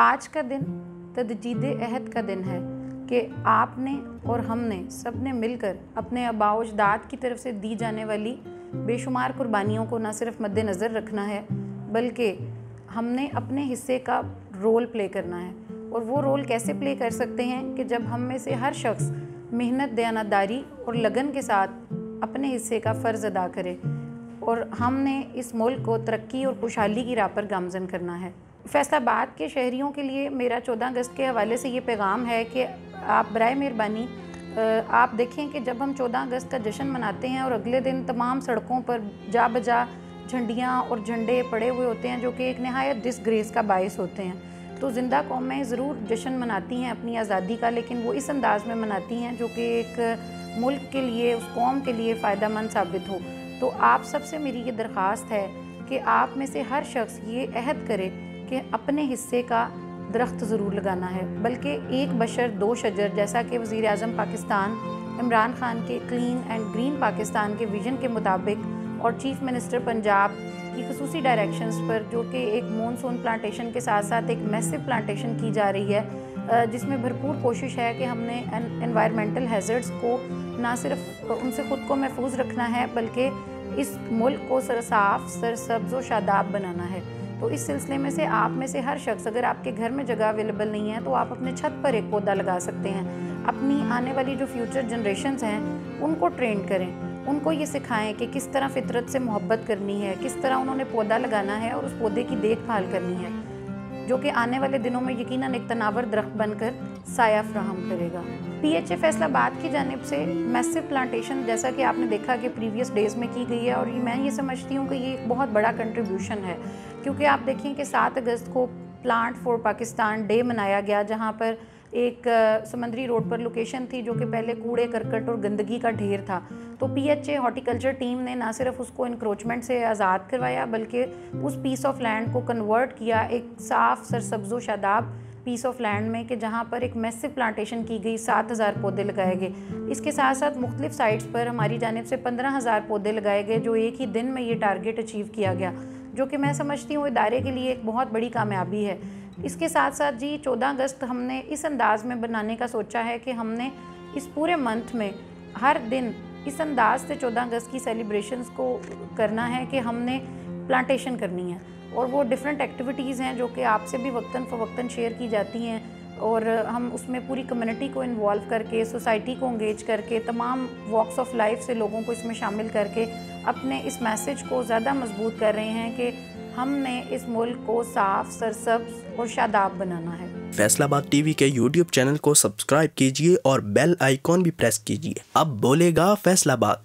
آج کا دن تجدید عہد کا دن ہے کہ آپ نے اور ہم نے سب نے مل کر اپنے آبا و اجداد کی طرف سے دی جانے والی بے شمار قربانیوں کو نہ صرف مد نظر رکھنا ہے، بلکہ ہم نے اپنے حصے کا رول پلے کرنا ہے۔ اور وہ رول کیسے پلے کر سکتے ہیں کہ جب ہم میں سے ہر شخص محنت، دیانتداری اور لگن کے ساتھ اپنے حصے کا فرض ادا کرے، اور ہم نے اس ملک کو ترقی اور خوشحالی کی راہ پر گامزن کرنا ہے۔ فیصل آباد کے شہریوں کے لیے میرا چودہ اگست کے حوالے سے یہ پیغام ہے کہ آپ برائے مہربانی آپ دیکھیں کہ جب ہم چودہ اگست کا جشن مناتے ہیں اور اگلے دن تمام سڑکوں پر جا بجا جھنڈیاں اور جھنڈے پڑے ہوئے ہوتے ہیں جو کہ ایک نہایت ڈس گریس کا باعث ہوتے ہیں، تو زندہ قومیں ضرور جشن مناتی ہیں اپنی آزادی کا، لیکن وہ اس انداز میں مناتی ہیں جو کہ ایک ملک کے لیے، اس قوم کے لیے فائدہ مند ثابت ہو۔ تو آپ سب سے میری یہ درخواست ہے کہ آپ میں سے ہر شخص یہ عہد کرے کہ اپنے حصے کا درخت ضرور لگانا ہے، بلکہ ایک بشر، دو شجر، جیسا کہ وزیر اعظم پاکستان عمران خان کے کلین اینڈ گرین پاکستان کے ویژن کے مطابق اور چیف منسٹر پنجاب کی خصوصی ڈائریکشنز پر جو کہ ایک مونسون پلانٹیشن کے ساتھ ساتھ ایک میسو پلانٹیشن کی جا رہی ہے جس میں بھرپور کوشش ہے کہ ہم نے انوائرمنٹل ہیزرڈز کو نہ صرف ان سے خود کو محفوظ رکھنا ہے، بلکہ اس ملک کو سرصاف، سرسبز و شاداب بنانا ہے۔ تو اس سلسلے میں سے آپ میں سے ہر شخص، اگر آپ کے گھر میں جگہ اویلیبل نہیں ہے تو آپ اپنے چھت پر ایک پودا لگا سکتے ہیں۔ اپنی آنے والی جو فیوچر جنریشنز ہیں، ان کو ٹرین کریں۔ ان کو یہ سکھائیں کہ کس طرح فطرت سے محبت کرنی ہے، کس طرح انہوں نے پودا لگانا ہے اور اس پودے کی دیکھ بھال کرنی ہے۔ جو کہ آنے والے دنوں میں یقیناً ایک تناور درخت بن کر سایہ فراہم کرے گا۔ پی ایچ اے فیصلہ آباد کی جانب سے میسو پلانٹیشن جیسا کہ آپ نے دیکھا کہ پریویس ڈیز میں کی گئی ہے اور میں یہ سمجھتی ہوں کہ یہ ایک بہت بڑا کنٹریبیوشن ہے۔ کیونکہ آپ دیکھیں کہ سات اگست کو پلانٹ فور پاکستان ڈے منایا گیا جہاں پر ایک سمندری روڈ پر لوکیشن تھی جو کہ پہلے کوڑے، کرکٹ اور گندگی کا ڈھیر تھا۔ تو P H A horticulture team نے نہ صرف اس کو انکروچمنٹ سے آزاد کروایا، بلکہ اس پیس آف لینڈ کو کنورٹ کیا ایک صاف، سرسبز و شاداب پیس آف لینڈ میں، کہ جہاں پر ایک میسو پلانٹیشن کی گئی، سات ہزار پودے لگائے گئے۔ اس کے ساتھ ساتھ مختلف سائٹس پر ہماری جانب سے پندرہ ہزار پودے لگائے گئے، جو ایک ہی دن میں یہ ٹارگیٹ اچیو کیا گیا۔ جو کہ میں سمجھتی ہوں، ادارے کے لیے ایک بہت بڑی کامیابی ہے۔ اس کے ساتھ ساتھ جی چودہ اگست ہم نے اس انداز میں بنانے کا سوچا ہے کہ ہم نے اس پورے منتھ میں ہر دن اس انداز سے چودہ اگست کی سیلیبریشنز کو کرنا ہے کہ ہم نے پلانٹیشن کرنی ہے۔ اور وہ ڈفرینٹ ایکٹیویٹیز ہیں جو کہ آپ سے بھی وقتاً فوقتاً شیئر کی جاتی ہیں۔ اور ہم اس میں پوری کمیونٹی کو انوالو کر کے سوسائٹی کو انگیج کر کے، تمام واکس آف لائف سے لوگوں کو اس میں شامل کر کے اپنے اس میسج کو زیادہ مضبوط کر رہے ہیں کہ ہم نے اس ملک کو صاف، سرسبز اور شاداب بنانا ہے۔ فیصل آباد ٹی وی کے یوٹیوب چینل کو سبسکرائب کیجیے اور بیل آئیکن بھی پریس کیجیے۔ اب بولے گا فیصل آباد۔